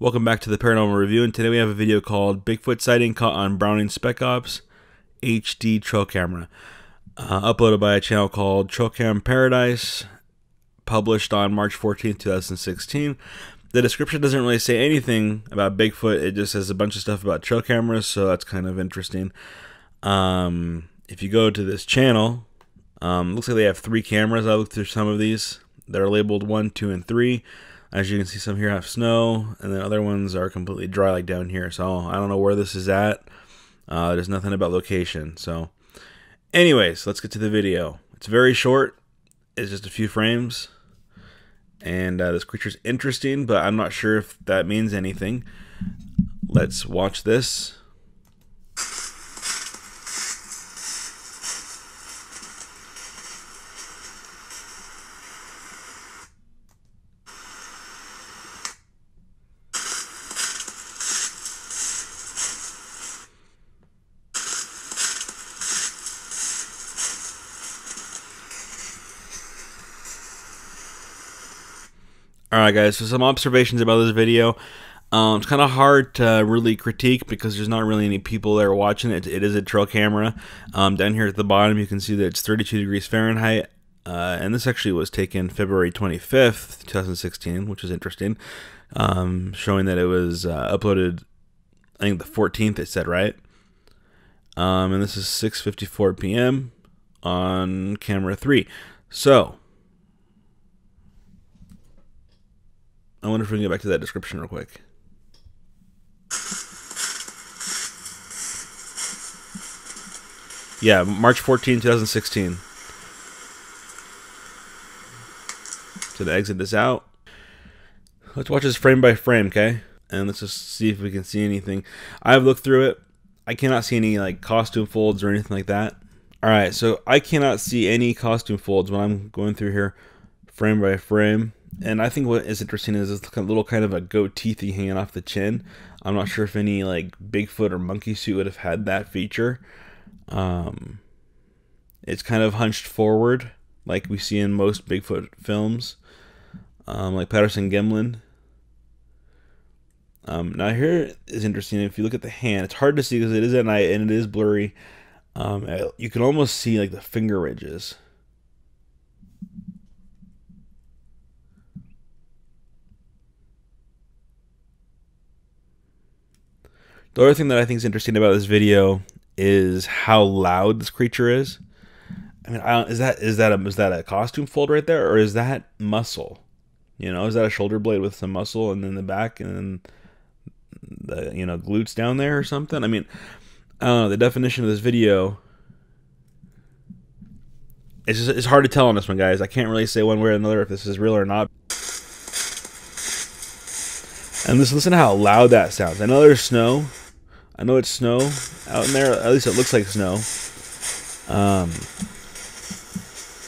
Welcome back to the Paranormal Review, and today we have a video called Bigfoot Sighting Caught on Browning Spec Ops HD Trail Camera. Uh, uploaded by a channel called Trailcam Paradise, published on March 14, 2016. The description doesn't really say anything about Bigfoot, it just says a bunch of stuff about trail cameras, so that's kind of interesting. Um, if you go to this channel, um, looks like they have three cameras. I looked through some of these. They're labeled 1, 2, and 3. As you can see, some here have snow, and then other ones are completely dry, like down here. So I don't know where this is at. Uh, there's nothing about location. So, anyways, let's get to the video. It's very short. It's just a few frames, and uh, this creature's interesting, but I'm not sure if that means anything. Let's watch this. Alright guys, so some observations about this video. Um, it's kind of hard to really critique because there's not really any people there watching it. It is a trail camera. Um, down here at the bottom you can see that it's 32 degrees Fahrenheit. Uh, and this actually was taken February 25th, 2016, which is interesting. Um, showing that it was uh, uploaded, I think the 14th it said, right? Um, and this is 6.54 p.m. on camera 3. So, I wonder if we can get back to that description real quick. Yeah, March 14, 2016. So to exit this out, let's watch this frame by frame, okay? And let's just see if we can see anything. I've looked through it. I cannot see any like costume folds or anything like that. All right, so I cannot see any costume folds when I'm going through here frame by frame. And I think what is interesting is this little kind of a goat teethy hanging off the chin. I'm not sure if any like Bigfoot or monkey suit would have had that feature. Um, it's kind of hunched forward, like we see in most Bigfoot films, um, like Patterson Gimlin. Um, now here is interesting. If you look at the hand, it's hard to see because it is at night and it is blurry. Um, you can almost see like the finger ridges. The other thing that I think is interesting about this video is how loud this creature is. I mean, I is that is that a is that a costume fold right there, or is that muscle? You know, is that a shoulder blade with some muscle and then the back and then the you know glutes down there or something? I mean, I don't know. The definition of this video it's just it's hard to tell on this one, guys. I can't really say one way or another if this is real or not. And just listen to how loud that sounds. I know there's snow. I know it's snow out in there. At least it looks like snow. Um,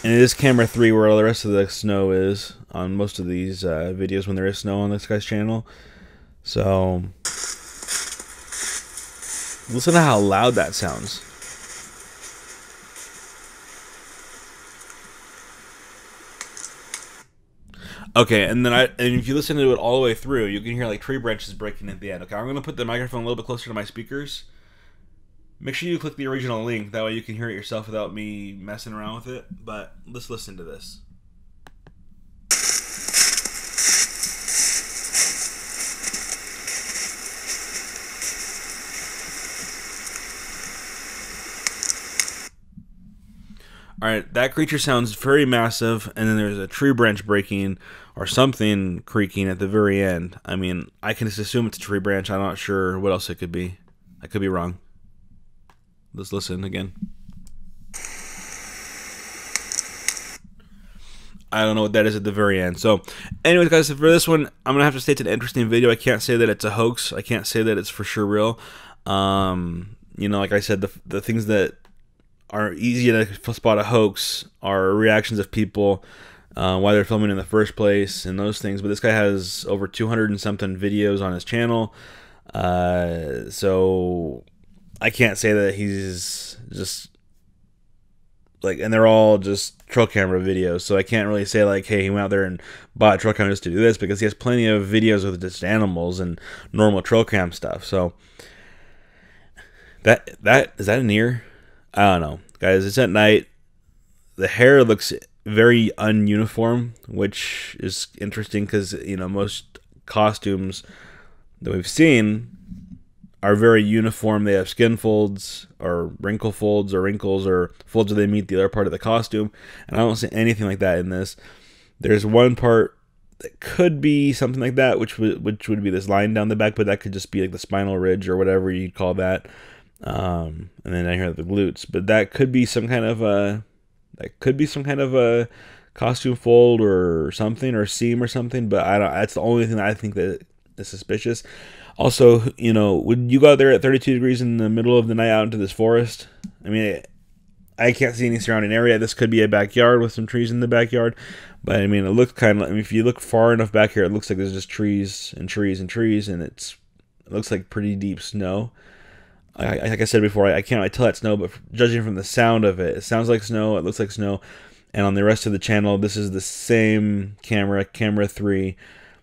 and it is camera 3 where all the rest of the snow is on most of these uh, videos when there is snow on this guy's channel. So, listen to how loud that sounds. Okay, and then I and if you listen to it all the way through, you can hear like tree branches breaking at the end. Okay, I'm gonna put the microphone a little bit closer to my speakers. Make sure you click the original link. That way you can hear it yourself without me messing around with it. But let's listen to this. All right, that creature sounds very massive, and then there's a tree branch breaking or something creaking at the very end. I mean, I can just assume it's a tree branch. I'm not sure what else it could be. I could be wrong. Let's listen again. I don't know what that is at the very end. So, anyways, guys, for this one, I'm gonna have to say it's an interesting video. I can't say that it's a hoax. I can't say that it's for sure real. Um, you know, like I said, the the things that are easy to spot a hoax are reactions of people uh, why they're filming in the first place and those things. But this guy has over 200 and something videos on his channel. Uh, so I can't say that he's just like, and they're all just trail camera videos, so I can't really say like, hey, he went out there and bought trail camera just to do this because he has plenty of videos with just animals and normal trail cam stuff. So that that is that an ear? I don't know, guys. It's at night. The hair looks very ununiform, which is interesting because you know most costumes that we've seen are very uniform. They have skin folds or wrinkle folds or wrinkles or folds where they meet the other part of the costume. And I don't see anything like that in this. There's one part that could be something like that, which would which would be this line down the back, but that could just be like the spinal ridge or whatever you call that. Um, and then I hear the glutes, but that could be some kind of a that could be some kind of a costume fold or something or seam or something. But I don't. That's the only thing I think that is suspicious. Also, you know, would you go out there at 32 degrees in the middle of the night out into this forest? I mean, I can't see any surrounding area. This could be a backyard with some trees in the backyard, but I mean, it looks kind of. I mean, if you look far enough back here, it looks like there's just trees and trees and trees, and it's it looks like pretty deep snow. I, like I said before, I, I can't really tell that snow, but judging from the sound of it, it sounds like snow. It looks like snow. And on the rest of the channel, this is the same camera, camera three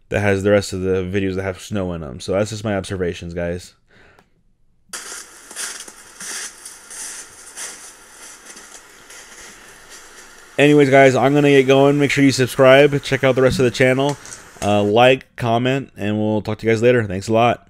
that has the rest of the videos that have snow in them. So that's just my observations, guys. Anyways, guys, I'm going to get going. Make sure you subscribe. Check out the rest of the channel. Uh, like, comment, and we'll talk to you guys later. Thanks a lot.